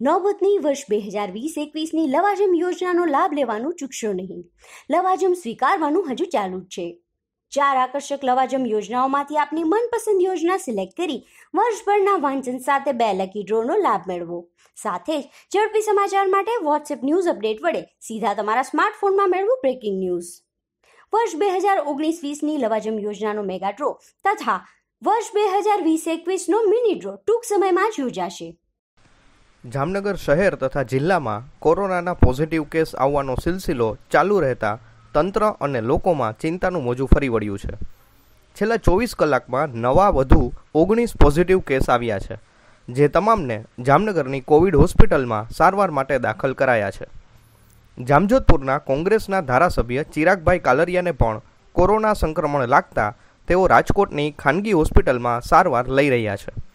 નોબતની વર્ષ બે હજાર વીસ એકવીસની લવાજમ યોજનાનો લાભ લેવાનું ચૂકશો નહીં. લવાજમ સ્વીકારવાનું હજુ ચાલુ જ છે. ચાર આકર્ષક લવાજમ યોજનાઓમાંથી આપની મનપસંદ યોજના સિલેક્ટ કરી વર્ષભરના વાંચન સાથે બે લકી ડ્રોનો લાભ મેળવો. સાથે જ ઝડપી સમાચાર માટે વોટ્સએપ ન્યૂઝ અપડેટ વડે સીધા તમારા સ્માર્ટફોનમાં મેળવો બ્રેકિંગ ન્યૂઝ. વર્ષ બે હજાર ઓગણીસ વીસની લવાજમ યોજનાનો મેગા ડ્રો તથા વર્ષ બે હજાર વીસ એકવીસનો મિની ડ્રો ટૂંક સમયમાં જ યોજાશે. જામનગર શહેર તથા જિલ્લામાં કોરોનાના પોઝિટિવ કેસ આવવાનો સિલસિલો ચાલુ રહેતા તંત્ર અને લોકોમાં ચિંતાનું મોજું ફરી વળ્યું છે. છેલ્લા ચોવીસ કલાકમાં નવા વધુ ઓગણીસ પોઝિટિવ કેસ આવ્યા છે, જે તમામને જામનગરની કોવિડ હોસ્પિટલમાં સારવાર માટે દાખલ કરાયા છે. જામજોધપુરના કોંગ્રેસના ધારાસભ્ય ચિરાગભાઈ કાલરિયાને પણ કોરોના સંક્રમણ લાગતા તેઓ રાજકોટની ખાનગી હોસ્પિટલમાં સારવાર લઈ રહ્યા છે.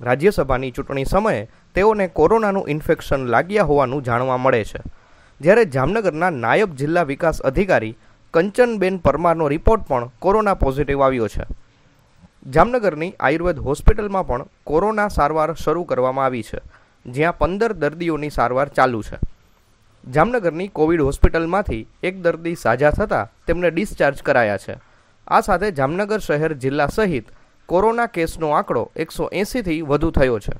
રાજ્યસભાની ચૂંટણી સમયે તેઓને કોરોનાનું ઇન્ફેક્શન લાગ્યા હોવાનું જાણવા મળે છે. જ્યારે જામનગરના નાયબ જિલ્લા વિકાસ અધિકારી કંચનબેન પરમારનો રિપોર્ટ પણ કોરોના પોઝિટિવ આવ્યો છે. જામનગરની આયુર્વેદ હોસ્પિટલમાં પણ કોરોના સારવાર શરૂ કરવામાં આવી છે, જ્યાં પંદર દર્દીઓની સારવાર ચાલુ છે. જામનગરની કોવિડ હોસ્પિટલમાંથી એક દર્દી સાજા થતાં તેમને ડિસ્ચાર્જ કરાયા છે. આ સાથે જામનગર શહેર જિલ્લા સહિત કોરોના કેસનો આંકડો એકસો એંસીથી વધુ થયો છે.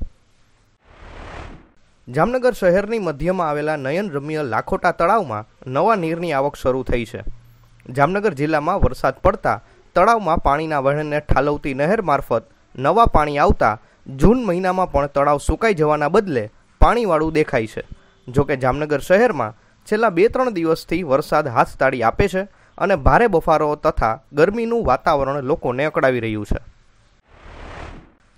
જામનગર શહેરની મધ્યમાં આવેલા નયનરમ્ય લાખોટા તળાવમાં નવા નીરની આવક શરૂ થઈ છે. જામનગર જિલ્લામાં વરસાદ પડતા તળાવમાં પાણીના વહેણને ઠાલવતી નહેર મારફત નવા પાણી આવતા જૂન મહિનામાં પણ તળાવ સુકાઈ જવાના બદલે પાણીવાળું દેખાય છે. જોકે જામનગર શહેરમાં છેલ્લા બે ત્રણ દિવસથી વરસાદ હાથ તાળી આપે છે અને ભારે બફારો તથા ગરમીનું વાતાવરણ લોકોને અકળાવી રહ્યું છે.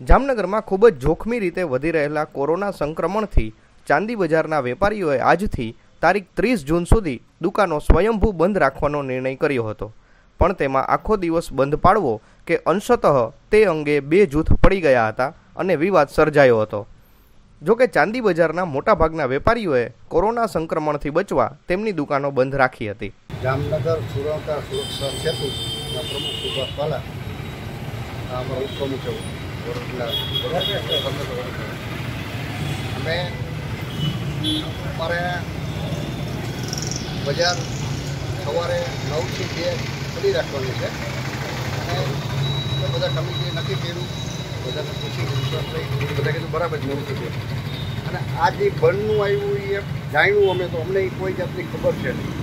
જામનગરમાં ખૂબ જ જોખમી રીતે વધી રહેલા કોરોના સંક્રમણથી ચાંદી બજારના વેપારીઓએ આજથી તારીખ ત્રીસ જૂન સુધી દુકાનો સ્વયંભૂ બંધ રાખવાનો નિર્ણય કર્યો હતો. પણ તેમાં આખો દિવસ બંધ પાડવો કે અંશતઃ તે અંગે બે જૂથ પડી ગયા હતા અને વિવાદ સર્જાયો હતો. જોકે ચાંદી બજારના મોટાભાગના વેપારીઓએ કોરોના સંક્રમણથી બચવા તેમની દુકાનો બંધ રાખી હતી. જામનગર સુરક્ષા સુરક્ષા સેતુ પ્રમુખ સુભાષ પાલા છે. અમે અમારે બજાર સવારે નવથી બે ખુલ્લી રાખવાની છે. અને બધા કમિટીએ નક્કી કર્યું બધાને પૂછી વિશ્વાસ થઈ બધા કીધું બરાબર નવથી બે અને આ જે બંધનું આવ્યું એ જાણ્યું અમે તો અમને કોઈ જાતની ખબર છે નહીં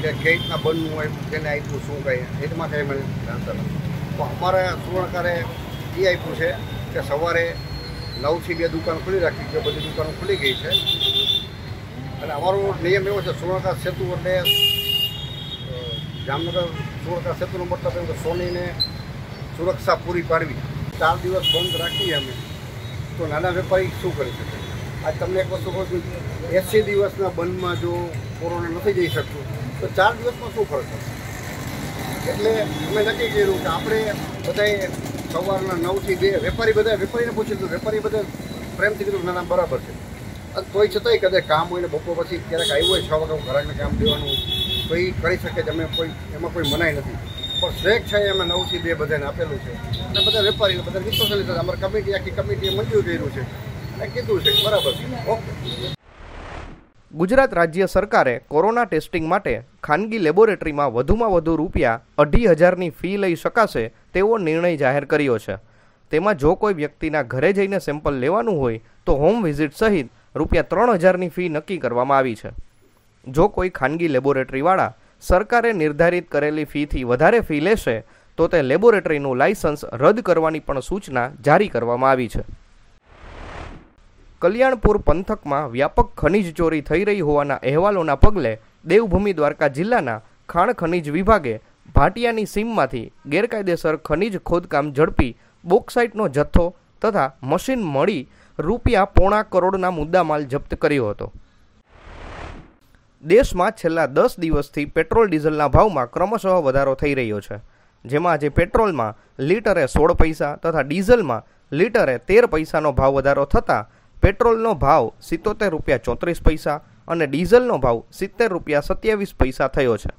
કે કઈ રીતના બંધનું આવ્યું કેને આપ્યું, શું કંઈ એ જ માટે મને જાણતા નથી. પણ અમારે સુવર્ણકારે એ આપ્યું છે કે સવારે નવથી બે દુકાન ખુલ્લી રાખી કે બધી દુકાનો ખુલી ગઈ છે. અને અમારો નિયમ એવો છે સુવર્ણકાર સેતુ એટલે જામનગર સુવર્ણકાર સેતુનો મતલબ એમ કે સોનીને સુરક્ષા પૂરી પાડવી. ચાર દિવસ બંધ રાખીએ અમે. તો નાના વેપારી શું કરી શકે? આજ તમને એક વસ્તુ કહું છું, એંસી દિવસના બંધમાં જો કોરોના નથી જઈ શકતું, તો ચાર દિવસમાં શું ફરક એટલે અમે નક્કી કર્યું કે આપણે બધાએ સવારના નવથી બે વેપારી બધા વેપારીને પૂછી લીધું વેપારી બધા પ્રેમથી કીધું, ના બરાબર છે. અને તોય છતાંય કદાચ કામ હોય ને બપોર પછી ક્યારેક આવ્યું હોય, છ વાગે ઘરાકને કામ દેવાનું, તો એ કરી શકે છે, અમે કોઈ, એમાં કોઈ મનાઈ નથી. પણ શ્રેક છે અમે નવથી બે બધાને આપેલું છે, અને બધા વેપારીને બધા મિત્રો અમારી કમિટી, આખી કમિટીએ મંજૂર કર્યું છે, અને કીધું છે, બરાબર છે. ઓકે. ગુજરાત રાજ્ય સરકારે કોરોના ટેસ્ટિંગ માટે ખાનગી લેબોરેટરીમાં વધુમાં વધુ રૂપિયા અઢી હજારની ફી લઈ શકાશે તેવો નિર્ણય જાહેર કર્યો છે. તેમાં જો કોઈ વ્યક્તિના ઘરે જઈને સેમ્પલ લેવાનું હોય તો હોમ વિઝિટ સહિત રૂપિયા ત્રણ હજારની ફી નક્કી કરવામાં આવી છે. જો કોઈ ખાનગી લેબોરેટરીવાળા સરકારે નિર્ધારિત કરેલી ફીથી વધારે ફી લેશે તો તે લેબોરેટરીનું લાયસન્સ રદ કરવાની પણ સૂચના જારી કરવામાં આવી છે. કલ્યાણપુર પંથકમાં વ્યાપક ખનિજ ચોરી થઈ રહી હોવાના અહેવાલોના પગલે દેવભૂમિ દ્વારકા જિલ્લાના ખાણ ખનિજ વિભાગે ભાટિયાની સીમમાંથી ગેરકાયદેસર ખનિજ ખોદકામ ઝડપી બોક્સાઇટનો જથ્થો તથા મશીન મળી રૂપિયા પોણા કરોડના મુદ્દામાલ જપ્ત કર્યો હતો. દેશમાં છેલ્લા દસ દિવસથી પેટ્રોલ ડીઝલના ભાવમાં ક્રમશઃ વધારો થઈ રહ્યો છે. જેમાં આજે પેટ્રોલમાં લીટરે સોળ પૈસા તથા ડીઝલમાં લીટરે તેર પૈસાનો ભાવ વધારો થતાં પેટ્રોલનો ભાવ સિત્તોતેર રૂપિયા ચોત્રીસ પૈસા અને ડીઝલનો ભાવ સિત્તેર રૂપિયા સત્યાવીસ પૈસા થયો છે.